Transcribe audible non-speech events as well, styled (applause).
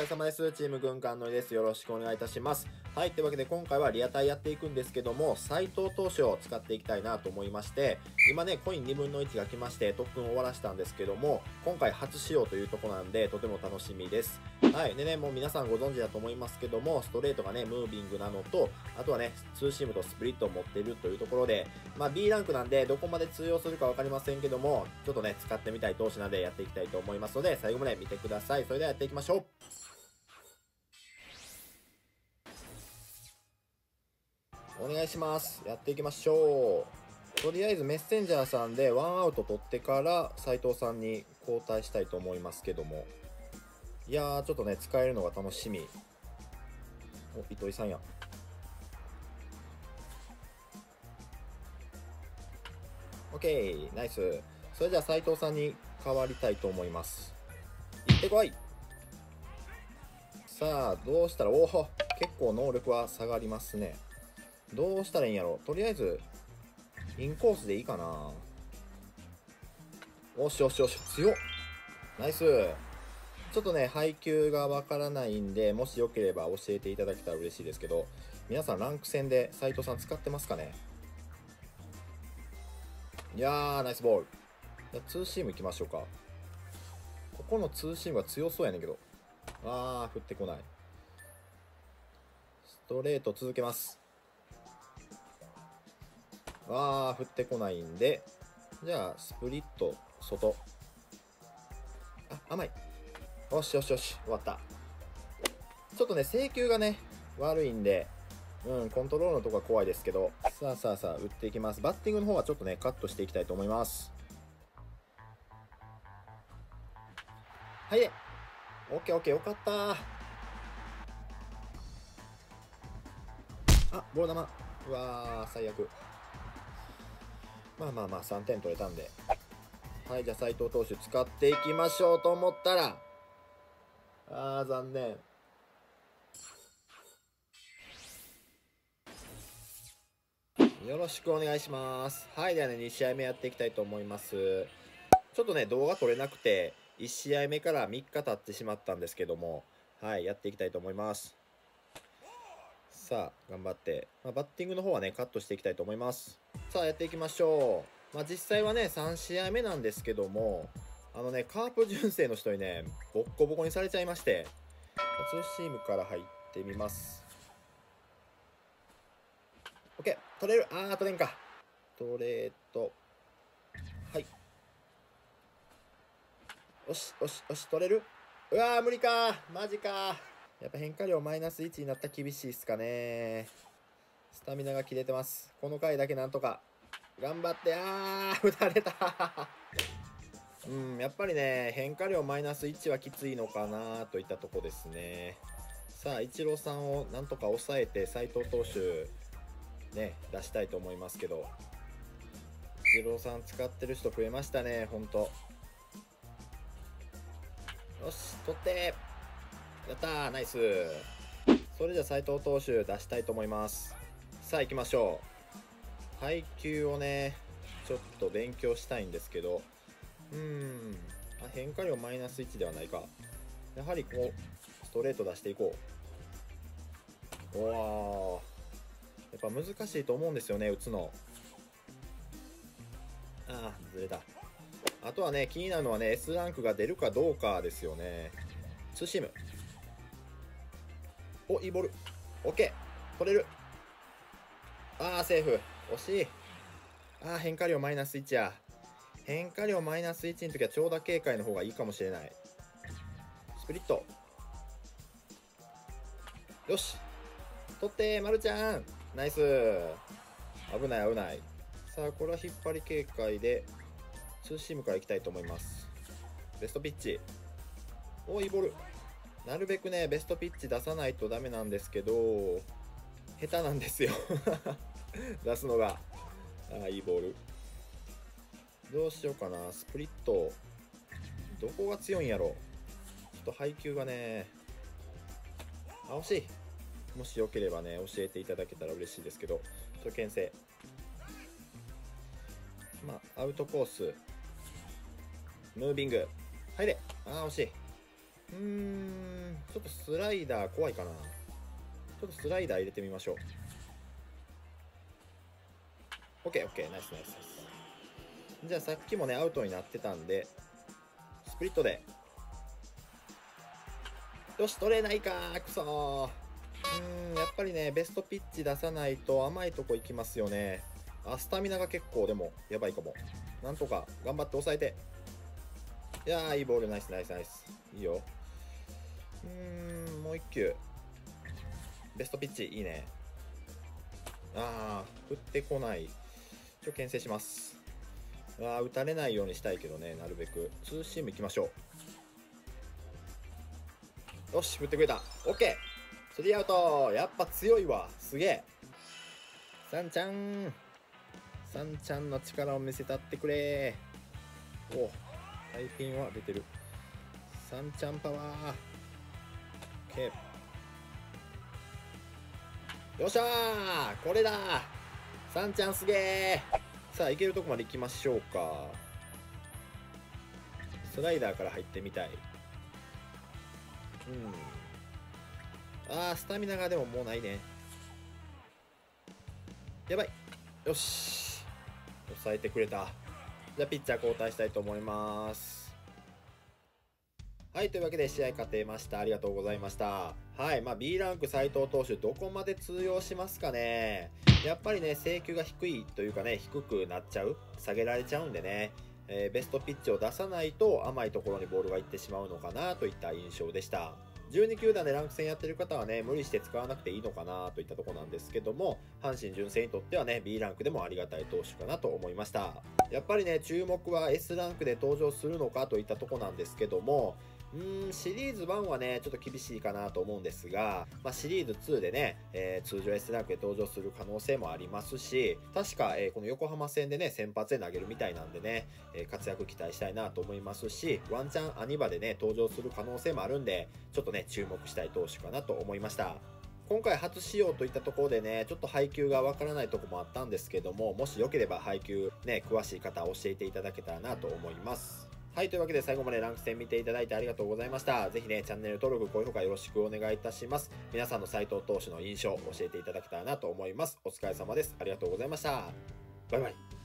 れ様です。チーム軍艦のりです。よろしくお願いいたします。はい、というわけで今回はリアタイやっていくんですけども、斎藤投手を使っていきたいなと思いまして、今ね、コイン2分の1が来まして、特訓を終わらしたんですけども、今回初使用というとこなんで、とても楽しみです。はい、でね、もう皆さんご存知だと思いますけども、ストレートがね、ムービングなのと、あとはね、ツーシームとスプリットを持っているというところで、まあ B ランクなんで、どこまで通用するかわかりませんけども、ちょっとね、使ってみたい投手なんでやっていきたいと思いますので、最後まで見てください。それではやっていきましょう。お願いします。やっていきましょう。とりあえずメッセンジャーさんでワンアウト取ってから斉藤さんに交代したいと思いますけども。いやー、ちょっとね、使えるのが楽しみ。お、糸井さんや。オッケー、ナイス。それじゃあ斉藤さんに変わりたいと思います。行ってこいさあ、どうしたら、おお結構能力は下がりますね。どうしたらいいんやろとりあえず、インコースでいいかなおしよしよし、強っナイスちょっとね、配球がわからないんで、もしよければ教えていただけたら嬉しいですけど、皆さんランク戦で斉藤さん使ってますかねいやー、ナイスボール。じゃ、ツーシーム行きましょうか。ここのツーシームが強そうやねんけど。あー、降ってこない。ストレート続けます。あー、降ってこないんで、じゃあ、スプリット、外。あ、甘い。よしよしよし、終わった。ちょっとね、制球がね、悪いんで、うん、コントロールのとこは怖いですけど、さあさあさあ、打っていきます。バッティングの方はちょっとね、カットしていきたいと思います。はい、オッケーオッケー、よかったあ、ボール球。うわー、最悪。まあまあまあ、3点取れたんで。はい、じゃあ斉藤投手使っていきましょうと思ったら、あー、残念。よろしくお願いします。はい、ではね、2試合目やっていきたいと思います。ちょっとね、動画撮れなくて、1試合目から3日経ってしまったんですけども、はい、やっていきたいと思います。さあ、頑張って。まあ、バッティングの方はね、カットしていきたいと思います。さあ、やっていきましょう。まあ、実際はね、3試合目なんですけども、あのね、カープ純正の人にね、ボッコボコにされちゃいまして、ツーシームから入ってみます。OK、取れる？あー、取れんか。ストレート。はい。よし、よし、よし、取れる？うわー、無理かマジかやっぱ変化量マイナス1になったら厳しいっすかねスタミナが切れてます。この回だけなんとか。頑張って、あー、(laughs) 打たれた (laughs) うん、やっぱりね、変化量マイナス1はきついのかなといったとこですね。さあ、イチローさんをなんとか抑えて、斉藤投手、ね、出したいと思いますけど、イチローさん使ってる人増えましたね、ほんと。よし、取ってやったーナイスそれじゃあ斉藤投手出したいと思います。さあ行きましょう。配球をね、ちょっと勉強したいんですけど、うーん、あ変化量マイナス1ではないか。やはりこう、ストレート出していこう。おわ。やっぱ難しいと思うんですよね、打つの。ああ、ずれた。あとはね、気になるのはね、S ランクが出るかどうかですよね。ツーシーム。お、いいボール。オッケー。取れる。ああ、セーフ。惜しい。ああ、変化量マイナス1や。変化量マイナス1の時は長打警戒の方がいいかもしれない。スプリット。よし。取って、まるちゃん。ナイス。危ない危ない。さあ、これは引っ張り警戒で、ツーシームからいきたいと思います。ベストピッチ。おいいボール。なるべくね、ベストピッチ出さないとダメなんですけど、下手なんですよ。(laughs) 出すのが。ああ、いいボール。どうしようかな。スプリット。どこが強いんやろ。ちょっと配球がね。あ、惜しい。もしよければね、教えていただけたら嬉しいですけど、ちょっと牽制。まあ、アウトコース。ムービング。入れ。ああ、惜しい。うーんちょっとスライダー怖いかな。ちょっとスライダー入れてみましょう。OKOK ナイスナイスナイス。じゃあさっきもねアウトになってたんでスプリットで。よし取れないかくそうんやっぱりねベストピッチ出さないと甘いとこ行きますよね。あスタミナが結構でもやばいかも。なんとか頑張って抑えて。いやーいいボール。ナイスナイスナイス。いいよ。うんもう一球。ベストピッチいいね。あー振ってこない。ちょっと牽制します。あ打たれないようにしたいけどねなるべく。ツーシームいきましょう。よし振ってくれた。OK スリーアウト。やっぱ強いわ。すげえ。さんちゃん。さんちゃんの力を見せたってくれ。お大ピンは出てる。さんちゃんパワー。よっしゃーこれだ。さんちゃんすげえさあ行けるとこまで行きましょうか。スライダーから入ってみたい。うん。あースタミナがでももうないね。やばい。よし。抑えてくれた。じゃあピッチャー交代したいと思います。はいというわけで試合勝てました。ありがとうございました。はいまあ B ランク斎藤投手どこまで通用しますかね。やっぱりね請求が低いというかね低くなっちゃう下げられちゃうんでね。えーベストピッチを出さないと甘いところにボールがいってしまうのかなといった印象でした。12球団でランク戦やってる方はね無理して使わなくていいのかなといったとこなんですけども阪神純正にとってはね B ランクでもありがたい投手かなと思いました。やっぱりね注目は S ランクで登場するのかといったとこなんですけどもうんシリーズ1はねちょっと厳しいかなと思うんですが、まあ、シリーズ2でね、えー通常 S ランクで登場する可能性もありますし確か、えーこの横浜戦でね先発で投げるみたいなんでね、えー活躍期待したいなと思いますしワンチャンアニバでね登場する可能性もあるんでちょっとね注目したい投手かなと思いました。今回初使用といったところでねちょっと配球がわからないとこもあったんですけどももしよければ配球ね詳しい方教えていただけたらなと思います。はい、というわけで最後までランク戦見ていただいてありがとうございました。ぜひね、チャンネル登録、高評価よろしくお願いいたします。皆さんの斎藤投手の印象、教えていただけたらなと思います。お疲れ様です。ありがとうございました。バイバイ。